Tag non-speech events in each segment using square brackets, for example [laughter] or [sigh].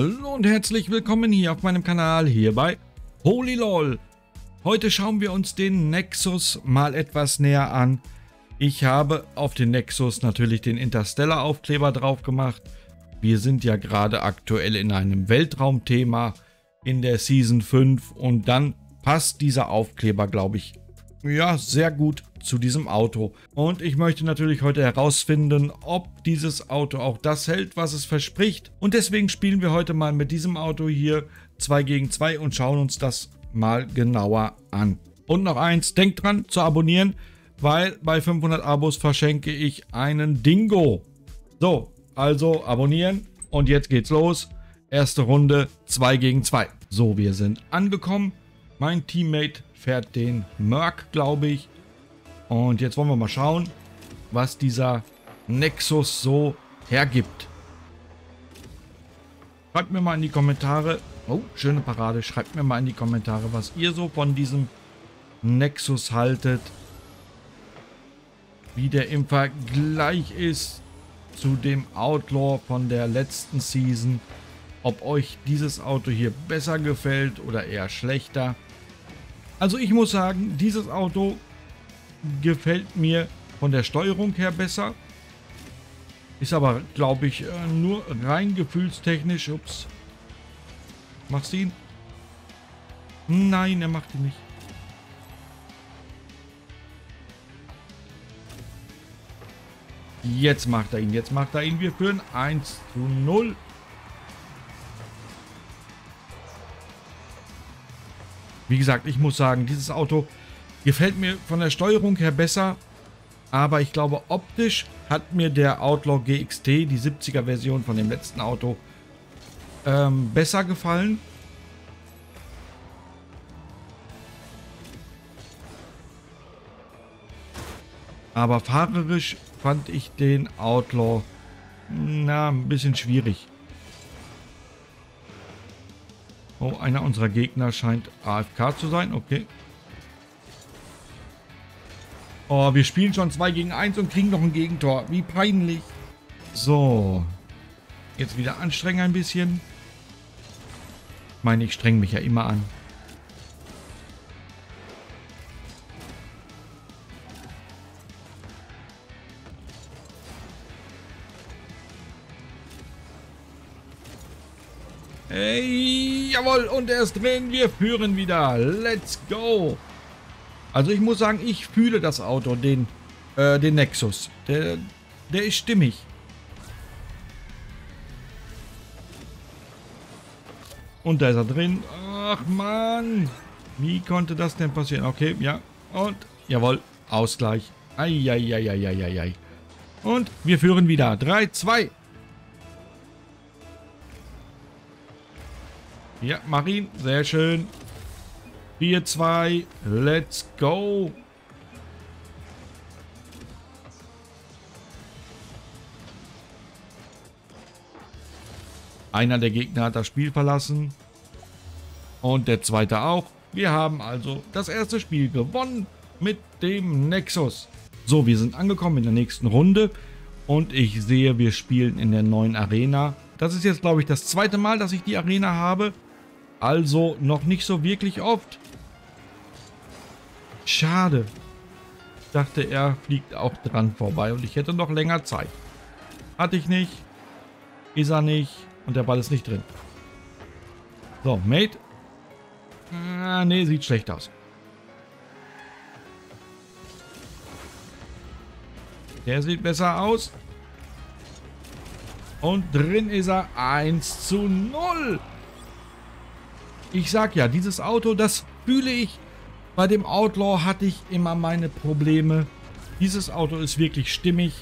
und herzlich willkommen hier auf meinem Kanal, hier bei Holy LOL. Heute schauen wir uns den Nexus mal etwas näher an. Ich habe auf den Nexus natürlich den Interstellar Aufkleber drauf gemacht. Wir sind ja gerade aktuell in einem Weltraumthema in der Season 5 und dann passt dieser Aufkleber, glaube ich, ja, sehr gut zu diesem Auto. Und ich möchte natürlich heute herausfinden, ob dieses Auto auch das hält, was es verspricht. Und deswegen spielen wir heute mal mit diesem Auto hier 2 gegen 2 und schauen uns das mal genauer an. Und noch eins, denkt dran zu abonnieren, weil bei 500 Abos verschenke ich einen Dingo. So, also abonnieren und jetzt geht's los. Erste Runde 2 gegen 2. So, wir sind angekommen. Mein Teammate fährt den Merc, glaube ich. Und jetzt wollen wir mal schauen, was dieser Nexus so hergibt. Schreibt mir mal in die Kommentare, oh, schöne Parade, schreibt mir mal in die Kommentare, was ihr so von diesem Nexus haltet. Wie der im Vergleich ist zu dem Outlaw von der letzten Season. Ob euch dieses Auto hier besser gefällt oder eher schlechter. Also ich muss sagen, dieses Auto gefällt mir von der Steuerung her besser. Ist aber, glaube ich, äh, nur rein gefühlstechnisch. Ups. Machst du ihn? Nein, er macht ihn nicht. Jetzt macht er ihn, jetzt macht er ihn. Wir führen 1 zu 0. Wie gesagt, ich muss sagen, dieses Auto gefällt mir von der Steuerung her besser. Aber ich glaube, optisch hat mir der Outlaw GXT, die 70er Version von dem letzten Auto, ähm, besser gefallen. Aber fahrerisch fand ich den Outlaw na, ein bisschen schwierig. Oh, einer unserer Gegner scheint AFK zu sein. Okay. Oh, wir spielen schon 2 gegen 1 und kriegen noch ein Gegentor. Wie peinlich. So. Jetzt wieder anstrengen ein bisschen. Ich meine, ich streng mich ja immer an. Hey, jawohl, und er ist drin. Wir führen wieder. Let's go. Also ich muss sagen, ich fühle das Auto, den, äh, den Nexus. Der, der ist stimmig. Und da ist er drin. Ach man. Wie konnte das denn passieren? Okay, ja. Und, jawohl, Ausgleich. Eieieiei. Und wir führen wieder. 3, 2, Ja, mach ihn. Sehr schön. 4-2. Let's go. Einer der Gegner hat das Spiel verlassen. Und der zweite auch. Wir haben also das erste Spiel gewonnen mit dem Nexus. So, wir sind angekommen in der nächsten Runde. Und ich sehe, wir spielen in der neuen Arena. Das ist jetzt, glaube ich, das zweite Mal, dass ich die Arena habe. Also noch nicht so wirklich oft. Schade. Ich dachte, er fliegt auch dran vorbei und ich hätte noch länger Zeit. Hatte ich nicht. Ist er nicht. Und der Ball ist nicht drin. So, Mate. Ah, nee, sieht schlecht aus. Der sieht besser aus. Und drin ist er 1 zu 0. Ich sag ja, dieses Auto, das fühle ich. Bei dem Outlaw hatte ich immer meine Probleme. Dieses Auto ist wirklich stimmig.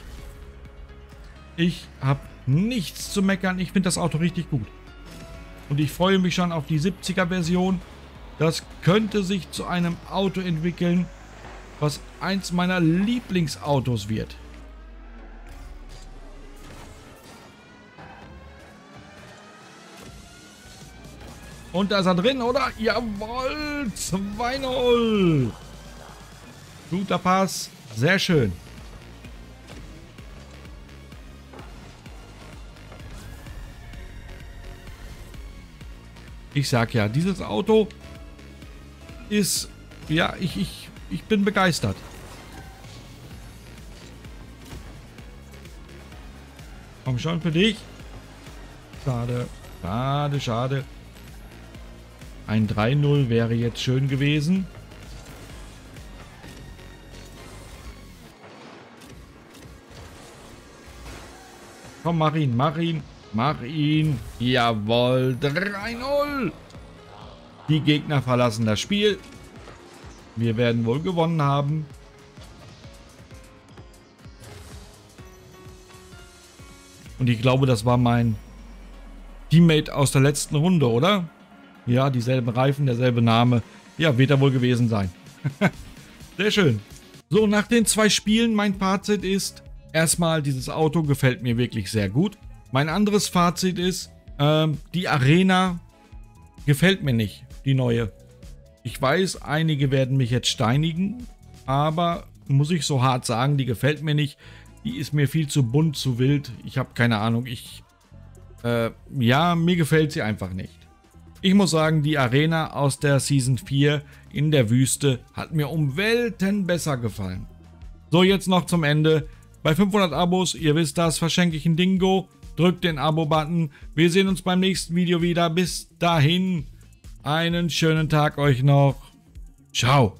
Ich habe nichts zu meckern. Ich finde das Auto richtig gut. Und ich freue mich schon auf die 70er Version. Das könnte sich zu einem Auto entwickeln, was eins meiner Lieblingsautos wird. Und da ist er drin, oder? Jawohl, 2-0. Guter Pass, sehr schön. Ich sag ja, dieses Auto ist, ja, ich, ich, ich bin begeistert. Komm schon für dich. Schade, schade, schade. Ein 3-0 wäre jetzt schön gewesen. Komm, mach ihn, mach ihn, mach ihn. Jawohl, 3-0. Die Gegner verlassen das Spiel. Wir werden wohl gewonnen haben. Und ich glaube, das war mein Teammate aus der letzten Runde, oder? Ja, dieselben Reifen, derselbe Name. Ja, wird er wohl gewesen sein. [laughs] Sehr schön. So, nach den zwei Spielen, mein Fazit ist, erstmal, dieses Auto gefällt mir wirklich sehr gut. Mein anderes Fazit ist, äh, die Arena gefällt mir nicht, die neue. Ich weiß, einige werden mich jetzt steinigen, aber muss ich so hart sagen, die gefällt mir nicht. Die ist mir viel zu bunt, zu wild. Ich habe keine Ahnung. Ich, äh, ja, mir gefällt sie einfach nicht. Ich muss sagen, die Arena aus der Season 4 in der Wüste hat mir um Welten besser gefallen. So, jetzt noch zum Ende. Bei 500 Abos, ihr wisst das, verschenke ich ein Dingo. Drückt den Abo-Button. Wir sehen uns beim nächsten Video wieder. Bis dahin, einen schönen Tag euch noch. Ciao.